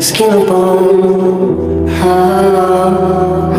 skin and bone. Ah.